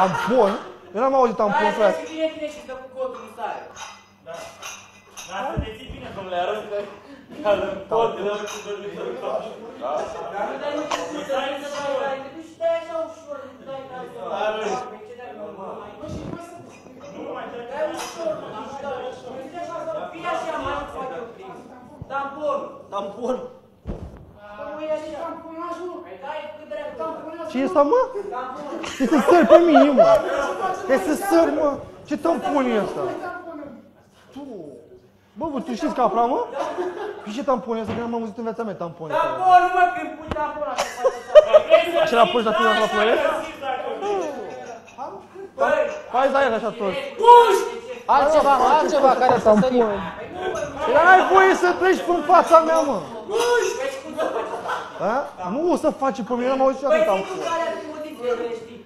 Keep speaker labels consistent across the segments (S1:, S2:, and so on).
S1: Tampon? Eu n-am auzit tampon,
S2: Hai,
S1: frate.
S2: să vine bine și dă cu codul în sare.
S3: Da. Dar să te ții bine, domnule, arătă ca în cod, de la cu dormitor în cap.
S2: Dar nu dai nici cum să vii să dai la te duci și dai așa ușor, îți dai ca să dai. Ce dai, nu mai. Mă, și mai să
S3: Nu mai dai.
S2: Dai ușor, mă, nici dai. Uite așa să fii așa, mai să fac eu prim. Tamponul.
S1: Tampon?
S2: Păi e așa. Păi dai cât drept tamponul.
S1: Ce e asta, mă? Să sări pe mine, mă? Ce să sări, mă? Ce tampon e ăsta? Tu... Bă, bă, tu știi capra, mă? Și ce tampon e ăsta? Că n-am auzit în viața mea tampon.
S2: Tamponul, mă, când pui tampon așa.
S1: Și la puși la tine la?
S2: Băi,
S1: Hai să ai așa tot.
S4: Altceva, mă, altceva care să sărim.
S1: Dar n-ai voie să treci prin fața mea, mă. Da? Nu o să faci pe mine, n-am auzit
S2: Păi
S1: niciodată
S2: zic tu
S1: tampon.
S2: care ar fi motivele, le știi.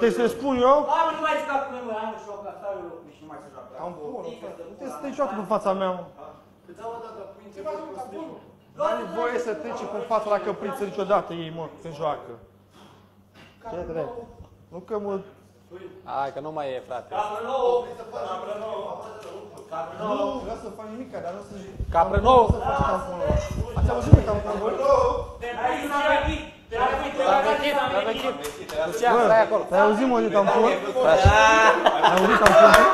S1: Trebuie să le spun eu?
S2: Hai, mă, nu mai juca cu noi, mă, hai, mă, joc, că stau eu locul și nu mai să joc.
S1: Tampon, frate. Nu trebuie să treci niciodată pe fața mea, mă. N-ai voie să treci pe fața la căpriță niciodată ei, mă, când joacă. Ce drept? Nu că mă...
S4: Hai că nu mai e, frate.
S1: Nu vreau să fac nimic, dar nu să...
S4: Capră nouă.
S1: să faci tamponul ăla. Ați auzit de tamponul ăla?
S2: Hai, s-a vechit. S-a vechit.
S4: S-a vechit, s-a vechit. Lucian, stai acolo.
S1: Ai auzit, mă, de tampon?
S4: Așa.
S1: Ai auzit tamponul?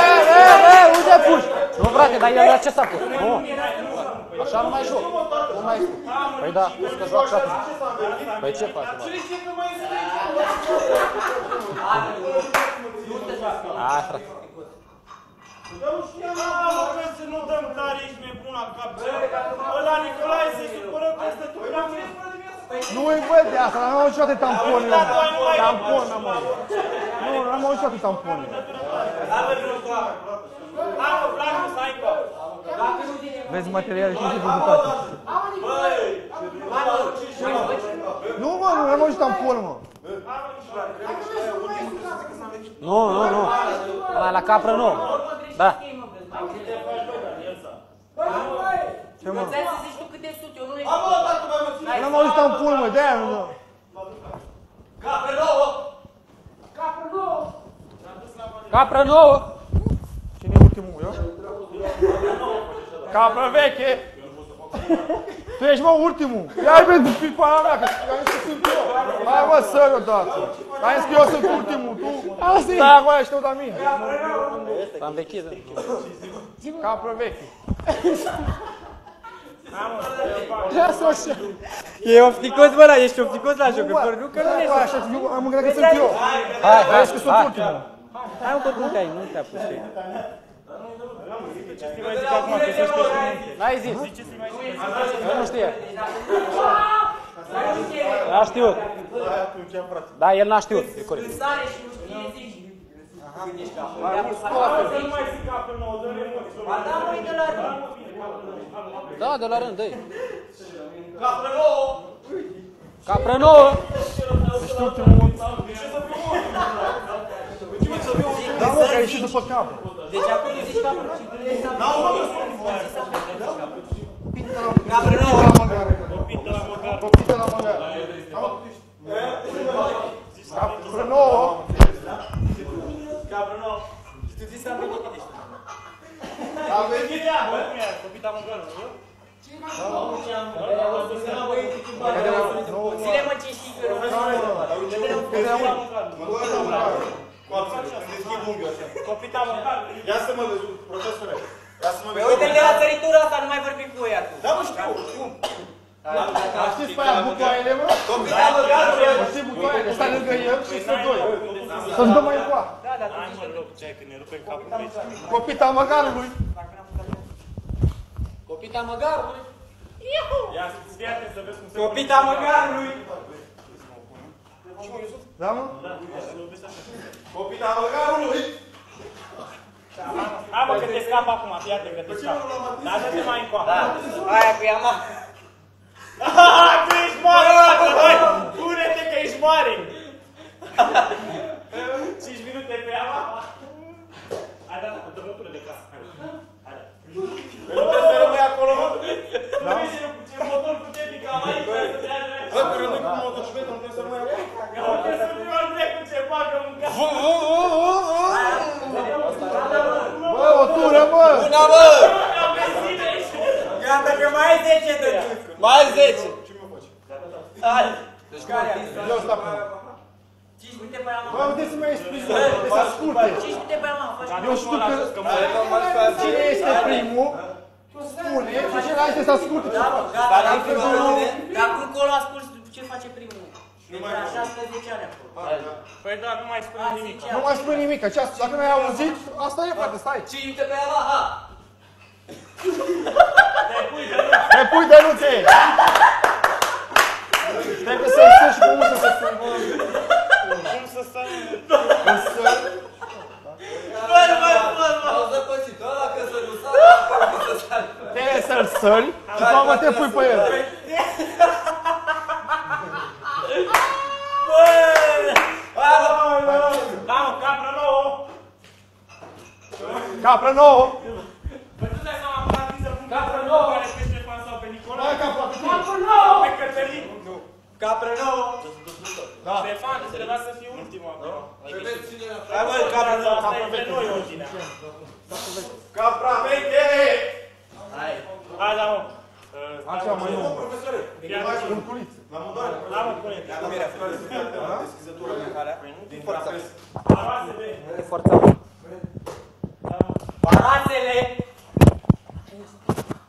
S4: E, e, e, unde puși? Nu, frate, dar el la ce s-a pus? Nu. Așa nu mai joc. Nu mai Păi da, spus că joc și atunci. Păi ce faci, mă? Hai, frate.
S3: Dar nu știam, mă, că să nu dăm tare, ești nebun la cap. Ăla Nicolae se supără că stă tu prea mult.
S1: Nu e voie de asta, n-am auzit niciodată tampon, eu. Tampon n-am auzit. Nu, n-am auzit niciodată tampon.
S3: Hai, mă, Vlad, stai cu.
S1: Vezi materiale și și publicate. Nu, mă, nu, n-am auzit tampon, mă.
S4: Nu, nu, nu. Ăla la capră nouă. Da.
S1: Ce, mă?
S2: Ți-ai să zici tu câte sute, eu nu le
S1: N-am auzit tampon, mă, de-aia nu...
S4: Capră nouă.
S1: Cine e ultimul, eu? Capră veche! Tu ești, mă, ultimul! Ia-i pe pipa mea, că ai zis că sunt eu! Hai, mă, să odată! Ai zis că eu sunt ultimul, tu? Stai acolo, ești de mine!
S4: S-a învechit.
S1: Capră veche!
S5: E ofticos, bă, la, ești ofticos la joc, că păr- nu că nu
S1: Hai, așa, eu am încredere că sunt eu!
S4: Hai,
S1: Ai
S4: hai,
S1: zis că sunt
S4: hai.
S1: ultimul!
S5: Hai, mă, tot nu te-ai, nu te-a pus și
S3: Ce să-i mai zic acum, că să știi minte.
S4: N-ai zis.
S3: Ce să-i mai zic?
S4: Eu nu știe. N-a știut. Da, el n-a știut. E corect.
S2: sare și nu știe, zici.
S3: Să nu mai zic capul nou, dă-le emoții.
S2: Ba da, măi, de la rând.
S4: Da, de la rând, dă Capră nouă.
S1: Ești ultimul! Da, mă, că ai ieșit după capră!
S2: Deci acum nu zici capul și când le
S1: Da,
S2: Capră nouă.
S3: Pintă la măcar.
S1: Copită la măgar! Capră nouă!
S3: Capră nou.
S5: Tu zici să am venit ești.
S1: Am venit!
S3: Bă, cum e? Copita măgarul, nu?
S2: Zile mă ce știi că
S3: Copita măgarul.
S6: Ia să mă vezi, profesore. Ia să mă
S2: Păi
S6: vezi.
S2: uite de la săritura asta, nu mai vorbi cu ea tu.
S6: Da, mă știu. Cum?
S1: Știți pe aia butoaiele, mă? Știi butoaiele? Stai lângă el și sunt doi. Să-ți dă mai încoa.
S3: Hai mă, loc, ce ai când ne rupe capul aici.
S1: Copita măgarului.
S4: Copita măgarului.
S3: Ia să-ți fii atent să vezi cum se
S5: Copita măgarului.
S1: Da, mă?
S6: Copita măgarului.
S3: Hai mă, că te scap acum, fii atent că te scap. Dar dă-te mai încoa.
S2: Da, aia cu ea, mă.
S3: Haha, tu ești mare, frate, hai! Pune-te că ești mare! 5 minute pe ea, mă. Hai, da, da, dă-mă până de casă. Hai, hai, da.
S6: Nu trebuie să rămâi acolo, mă.
S3: Da? Ce motor puternic am aici, să te
S6: Bă, că rămâi cu motocicletă, nu trebuie să rămâi acolo.
S3: Nu trebuie să fiu
S1: Bă, o tură, bă!
S6: Una, bă!
S5: Gata că mai ai 10 de Duțcu.
S6: Mai ai 10.
S5: Hai.
S1: Eu stau acum.
S2: 5 minute pe la
S1: Bă,
S2: mama.
S1: uite să mai explic, bă, trebuie să asculte.
S2: 5 minute pe la mama. Faci
S1: Eu știu că cine este primul, spune și celălalt este să asculte.
S2: Da, bă,
S5: Dar
S2: gata.
S5: ai primul ordine?
S2: Dacă încolo asculti ce face primul. Deci așa stă 10 ani acolo.
S3: Păi da, nu mai spune nimic.
S1: Nu mai spune nimic, că ce- dacă n-ai auzit, asta e, frate, stai.
S5: 5 minute pe la ha.
S1: Te pui de nuțe! Trebuie să să și cum să se schimbă.
S3: Cum să stai?
S1: În săl.
S5: Au zăpăcit. Ăla că să nu sară.
S1: Trebuie să-l săli și după urmă te pui pe el.
S3: Da, mă, capră nouă!
S1: Capră nouă!
S3: Păi tu dai seama cum ar fi să pun capră nouă care pe Ștefan sau pe Nicolae?
S1: Hai capra, pe tine.
S3: Pe Cătălin?
S5: Capră nouă.
S1: Da.
S3: Ștefan, trebuia să fii ultimul acolo.
S6: Hai, bă, capra nouă.
S3: Asta e pe noi ordinea.
S6: Capra veche!
S3: Hai, da, mă.
S1: Am ceva mai nou.
S6: Profesore,
S1: Curculiță.
S6: la mudare.
S3: Da, mă, pune.
S6: Iată, mire, deschizătura mea care din forța.
S3: Arase, bine.
S5: Baratele.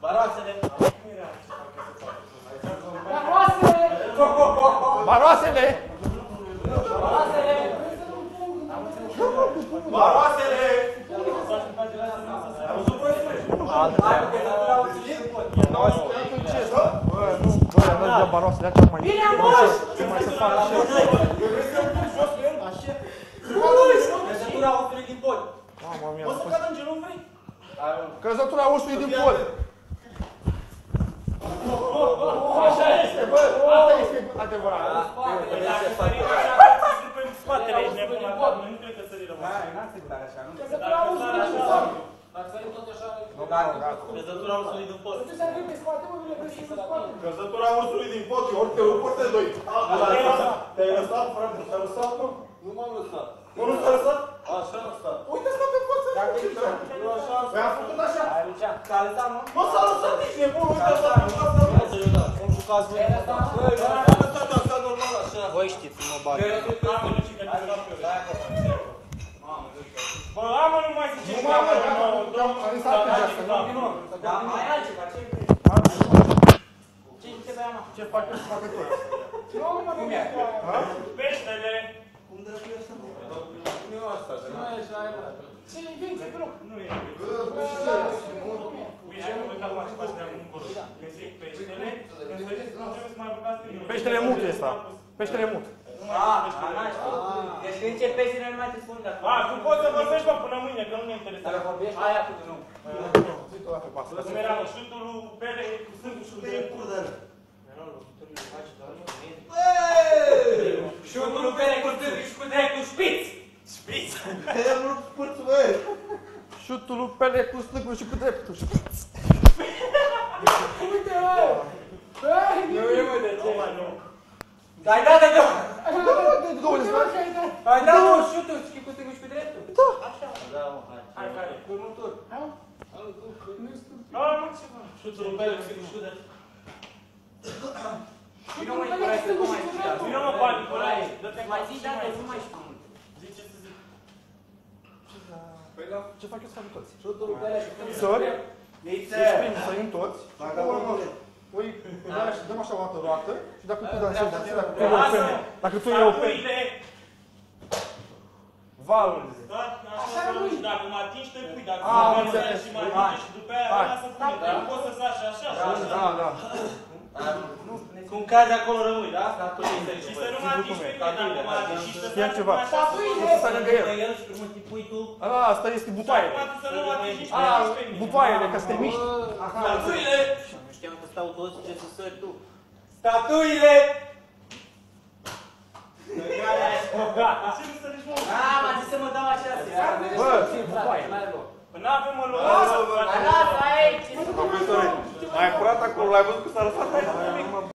S6: Baroasele.
S1: Baroasele!
S6: Baroasele!
S1: Ce? Bă, nu, bă, nu de baroasele, cea mai... Bine, Ce mai să facă așa?
S5: Trăsătura ostului din pod.
S1: Mamă mia,
S6: O să cadă în genunchi, vrei?
S1: Căzătura ușului din pod. Așa este, bă, asta este adevărat.
S3: Păi dacă sărim așa, să pe spatele aici nebun la cap, noi nu cred că sărirăm așa. Dacă sar așa,
S6: Crezătura ursului din pod. Crezătura ursului din pod, ori te rup, ori te doi. Te-ai lăsat, frate? Te-ai lăsat, nu? Nu m-am lăsat. Nu, nu s-a lăsat? Așa a stat. Uite, stă pe față. Nu așa. Păi am făcut așa.
S5: S-a lăsat, mă?
S6: Mă, s-a lăsat nici nebun, uite, a stat pe față.
S5: Cum jucați voi?
S6: Băi, a stat, a stat normal așa.
S5: Voi știți, mă bag.
S3: Mamă, nu știu că te stau pe eu. Bă, amă, nu mai zice
S1: Nu mai am, am lăsat pe asta, nu?
S2: Da, mai ai altceva, ce vrei? 5 minute pe la mama.
S1: Ce fac eu să facă tot?
S3: Peștele. Nu e. Bine, hai că vă calmați și faci de acum încolo. Când zic peștele, când vedeți, nu trebuie să mai vorbeați cu nimeni.
S1: Peștele mut ăsta. Peștele mut.
S2: Ah, n-ai știut. Deci când începe peștele, nu mai te spun dacă...
S3: A, tu poți să vorbești, bă, până mâine, că nu ne interesează.
S2: vorbești, aia cu nu.
S1: Zi tu dată pe asta.
S3: Cum era, mă, șutul lui Pele cu sângul și de
S6: Curdele.
S5: Și unul bere cu târghi și cu dreptul șpiț.
S3: Șpiț.
S6: El nu părțu, băi.
S1: Șutul lui Pele cu stângul și cu dreptul.
S3: Nu mai nu.
S5: Ai dat de două.
S1: De două ori, bă.
S5: Ai dat două șuturi și cu târghi și cu dreptul.
S3: Hai, care?
S5: Următor.
S3: A, mă, ce mă? Șutul lui Pele cu sângul și cu dreptul.
S2: Vino mă, Nicolae, să nu mai știu.
S3: Vină mă, bani, Nicolae. Dă-te
S2: Mai zi dată, nu mai știu mult.
S3: Zice să zic.
S1: Ce fac eu să fac toți?
S5: Șutul lui Pele și cu târghi.
S1: Sări,
S6: Nițe.
S1: deci primul sărim toți. Și după urmă, Păi, dăm așa o dată roată și dacă tu dansezi, dansezi, dacă tu e o femeie, dacă tu e o femeie,
S3: Statuile.
S1: valul.
S3: Da, așa rămâi. Și dacă mă atingi, te pui. Dacă
S1: Ah,
S3: mă
S1: înțeles.
S3: atingi și mă atingi și după aia
S1: Hai.
S3: lasă pune. Dar nu poți să faci așa, așa.
S1: Da, da.
S6: Cum cazi acolo rămâi, da?
S3: Și să nu mă atingi pe mine, dacă mă atingi și să
S1: Ia
S3: faci
S1: ceva.
S3: așa.
S1: Să stai lângă el.
S2: El și urmă te pui tu.
S1: A, asta este butoaie.
S3: Acum tu să nu mă atingi nici
S1: A,
S3: pe mine.
S1: butoaiele, ca să te miști.
S6: Statuile!
S2: Nu știam că stau toți ce să sări tu.
S5: Statuile.
S3: Ce nu să zici, mă?
S2: Ah, m-a zis să mă dau așa.
S1: Bă, butoaie.
S3: Până avem mă luat.
S2: Lasă aici!
S6: Profesore, ai curat acolo, l-ai văzut că s-a lăsat aici?